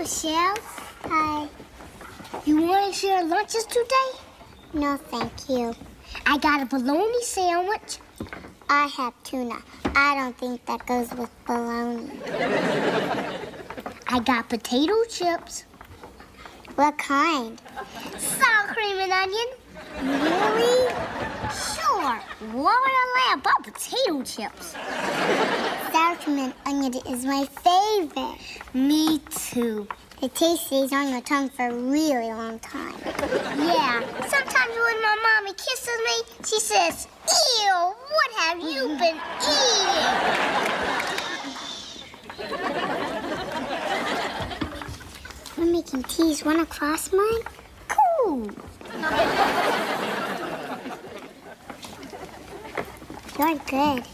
Michelle. Hi. You want to share lunches today? No, thank you. I got a bologna sandwich. I have tuna. I don't think that goes with bologna. I got potato chips. What kind? Sour cream and onion. Really? Sure. What would I lie about potato chips? Sour cream and onion is my favorite. Me too. The taste stays on your tongue for a really long time. Yeah. Sometimes when my mommy kisses me, she says, Ew, what have you been eating? We're making teas. Wanna cross mine? Cool. You're good.